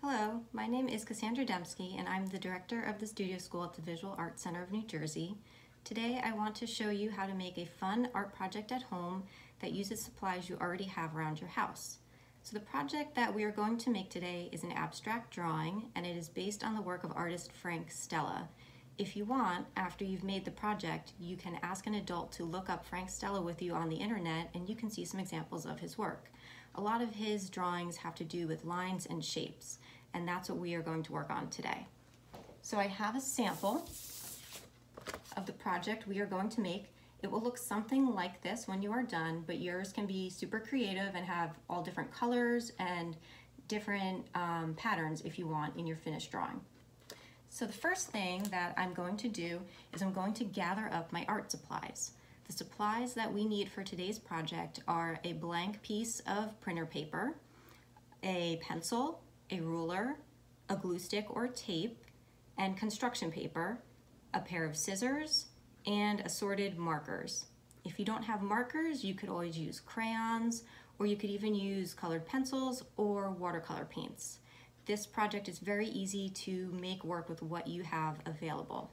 Hello, my name is Cassandra Demski and I'm the director of the Studio School at the Visual Arts Center of New Jersey. Today I want to show you how to make a fun art project at home that uses supplies you already have around your house. So the project that we are going to make today is an abstract drawing and it is based on the work of artist Frank Stella. If you want, after you've made the project, you can ask an adult to look up Frank Stella with you on the internet and you can see some examples of his work. A lot of his drawings have to do with lines and shapes, and that's what we are going to work on today. So I have a sample of the project we are going to make. It will look something like this when you are done, but yours can be super creative and have all different colors and different um, patterns if you want in your finished drawing. So the first thing that I'm going to do is I'm going to gather up my art supplies. The supplies that we need for today's project are a blank piece of printer paper, a pencil, a ruler, a glue stick or tape, and construction paper, a pair of scissors, and assorted markers. If you don't have markers, you could always use crayons, or you could even use colored pencils or watercolor paints. This project is very easy to make work with what you have available.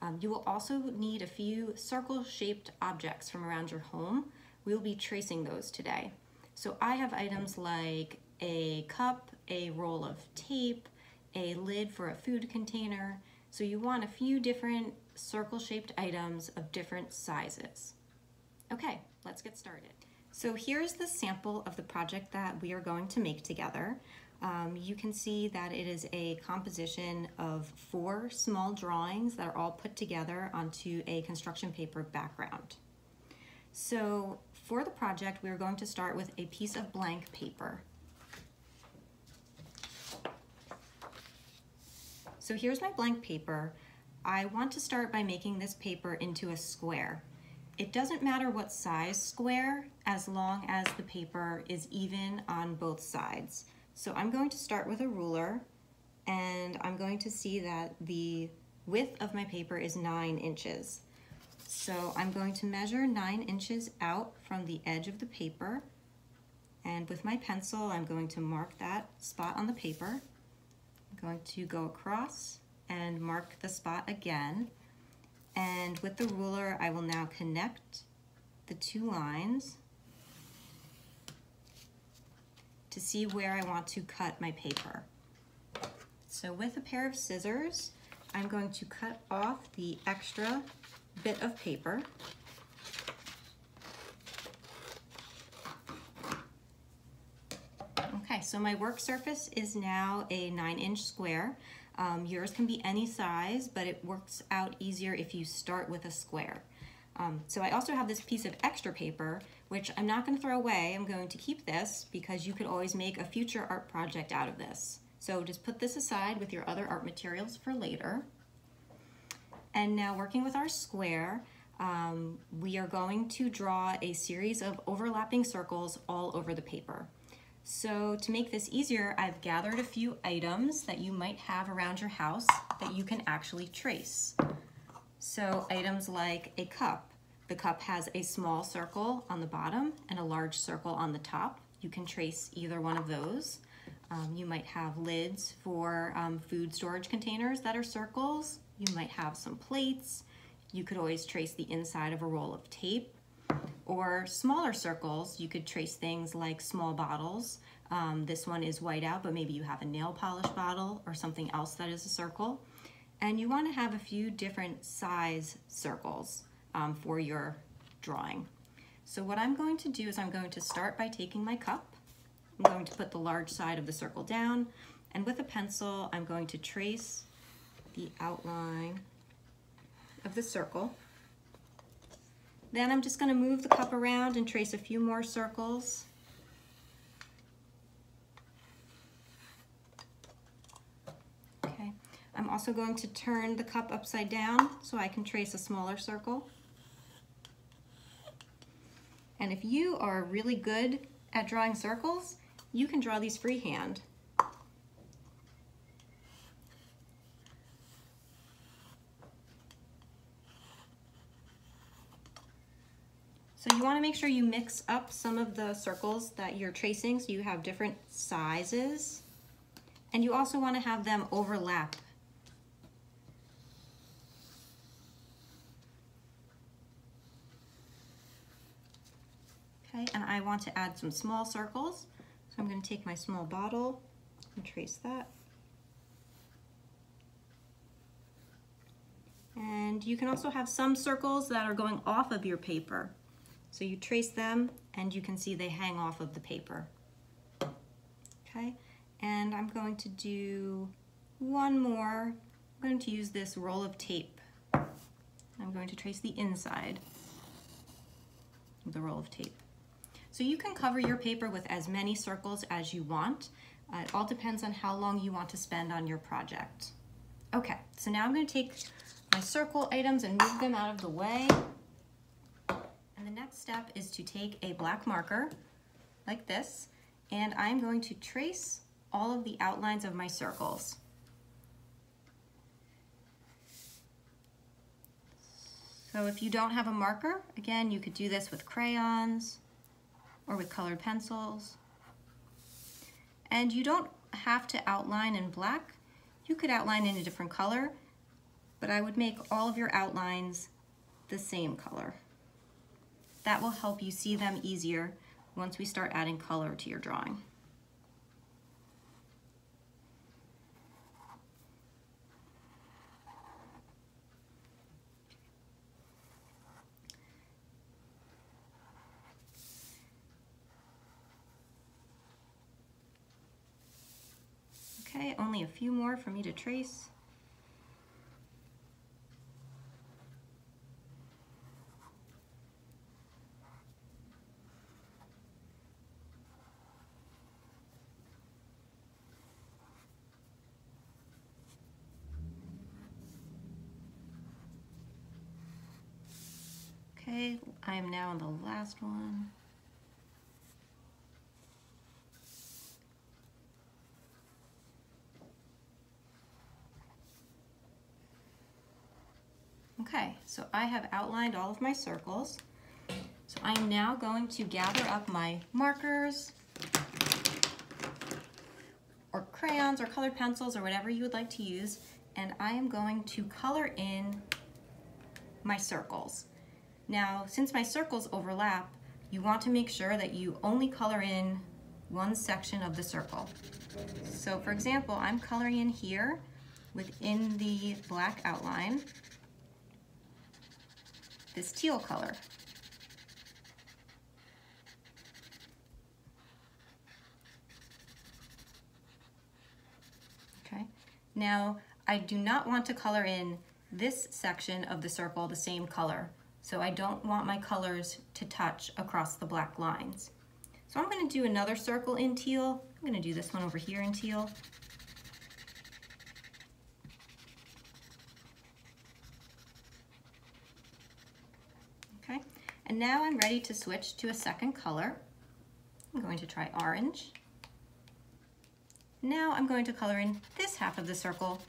Um, you will also need a few circle-shaped objects from around your home. We will be tracing those today. So I have items like a cup, a roll of tape, a lid for a food container. So you want a few different circle-shaped items of different sizes. Okay, let's get started. So here's the sample of the project that we are going to make together. Um, you can see that it is a composition of four small drawings that are all put together onto a construction paper background. So for the project, we're going to start with a piece of blank paper. So here's my blank paper. I want to start by making this paper into a square. It doesn't matter what size square as long as the paper is even on both sides. So I'm going to start with a ruler and I'm going to see that the width of my paper is nine inches. So I'm going to measure nine inches out from the edge of the paper and with my pencil I'm going to mark that spot on the paper. I'm going to go across and mark the spot again and with the ruler I will now connect the two lines to see where I want to cut my paper. So with a pair of scissors, I'm going to cut off the extra bit of paper. Okay, so my work surface is now a nine inch square. Um, yours can be any size, but it works out easier if you start with a square. Um, so I also have this piece of extra paper, which I'm not gonna throw away. I'm going to keep this because you could always make a future art project out of this. So just put this aside with your other art materials for later. And now working with our square, um, we are going to draw a series of overlapping circles all over the paper. So to make this easier, I've gathered a few items that you might have around your house that you can actually trace. So items like a cup. The cup has a small circle on the bottom and a large circle on the top. You can trace either one of those. Um, you might have lids for um, food storage containers that are circles. You might have some plates. You could always trace the inside of a roll of tape. Or smaller circles, you could trace things like small bottles. Um, this one is white out, but maybe you have a nail polish bottle or something else that is a circle. And you want to have a few different size circles um, for your drawing. So what I'm going to do is I'm going to start by taking my cup. I'm going to put the large side of the circle down and with a pencil I'm going to trace the outline of the circle. Then I'm just going to move the cup around and trace a few more circles. I'm also going to turn the cup upside down so I can trace a smaller circle. And if you are really good at drawing circles, you can draw these freehand. So you want to make sure you mix up some of the circles that you're tracing so you have different sizes And you also want to have them overlap. Okay, and I want to add some small circles. So I'm going to take my small bottle and trace that. And you can also have some circles that are going off of your paper. So you trace them and you can see they hang off of the paper. Okay, and I'm going to do one more. I'm going to use this roll of tape. I'm going to trace the inside of the roll of tape. So you can cover your paper with as many circles as you want. Uh, it all depends on how long you want to spend on your project. Okay, so now I'm going to take my circle items and move them out of the way. And the next step is to take a black marker like this, and I'm going to trace all of the outlines of my circles. So if you don't have a marker, again, you could do this with crayons or with colored pencils. And you don't have to outline in black. You could outline in a different color but I would make all of your outlines the same color. That will help you see them easier once we start adding color to your drawing. Okay, only a few more for me to trace. Okay, I am now on the last one. Okay, so I have outlined all of my circles. So I am now going to gather up my markers or crayons or colored pencils or whatever you would like to use and I am going to color in my circles. Now, since my circles overlap, you want to make sure that you only color in one section of the circle. So for example, I'm coloring in here within the black outline, this teal color. Okay, now I do not want to color in this section of the circle the same color. So I don't want my colors to touch across the black lines. So I'm gonna do another circle in teal. I'm gonna do this one over here in teal. Okay, and now I'm ready to switch to a second color. I'm going to try orange. Now I'm going to color in this half of the circle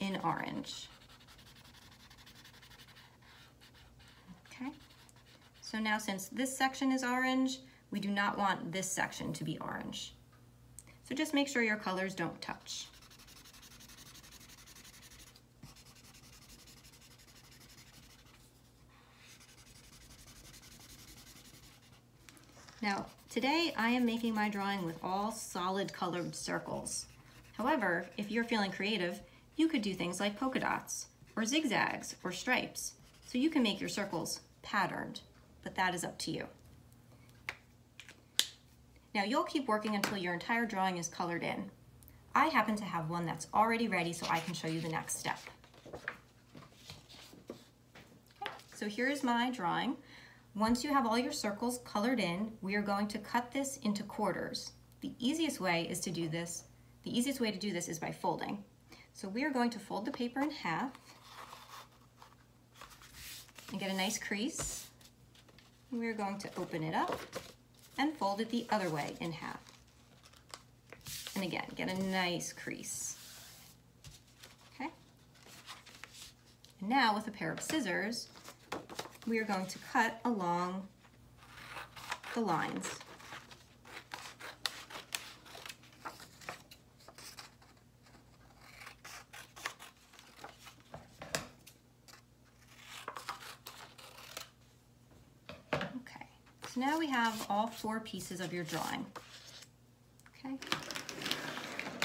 in orange. Okay, so now since this section is orange, we do not want this section to be orange. So just make sure your colors don't touch. Now, today I am making my drawing with all solid colored circles. However, if you're feeling creative, you could do things like polka dots, or zigzags, or stripes, so you can make your circles patterned but that is up to you. Now you'll keep working until your entire drawing is colored in. I happen to have one that's already ready so I can show you the next step. Okay, so here's my drawing. Once you have all your circles colored in, we are going to cut this into quarters. The easiest way is to do this, the easiest way to do this is by folding. So we are going to fold the paper in half and get a nice crease. We're going to open it up and fold it the other way in half. And again, get a nice crease. Okay? And now with a pair of scissors, we are going to cut along the lines. so now we have all four pieces of your drawing. Okay.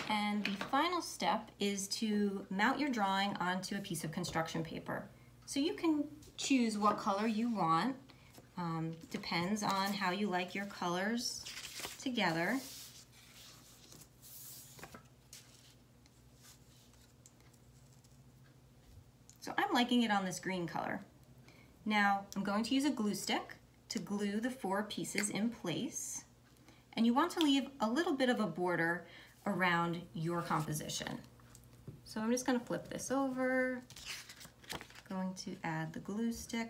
And the final step is to mount your drawing onto a piece of construction paper. So you can choose what color you want. Um, depends on how you like your colors together. So I'm liking it on this green color. Now I'm going to use a glue stick to glue the four pieces in place. And you want to leave a little bit of a border around your composition. So I'm just gonna flip this over, going to add the glue stick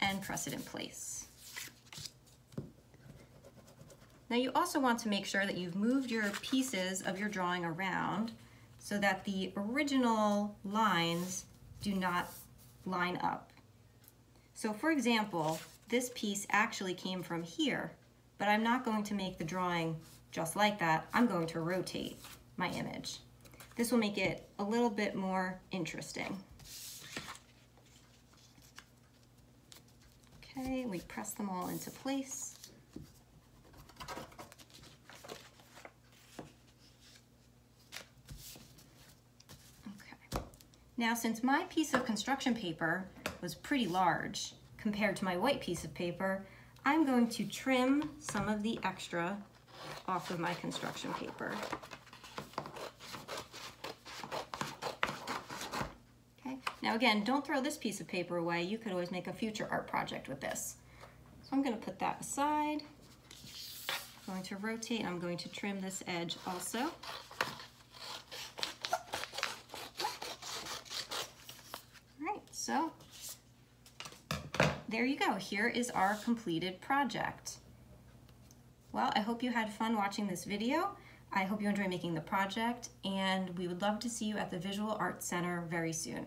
and press it in place. Now you also want to make sure that you've moved your pieces of your drawing around so that the original lines do not line up. So for example, this piece actually came from here, but I'm not going to make the drawing just like that. I'm going to rotate my image. This will make it a little bit more interesting. Okay, we press them all into place. Okay. Now, since my piece of construction paper was pretty large compared to my white piece of paper, I'm going to trim some of the extra off of my construction paper. Okay, now again, don't throw this piece of paper away. You could always make a future art project with this. So I'm gonna put that aside. I'm going to rotate, I'm going to trim this edge also. All right, so there you go. Here is our completed project. Well, I hope you had fun watching this video. I hope you enjoy making the project, and we would love to see you at the Visual Arts Center very soon.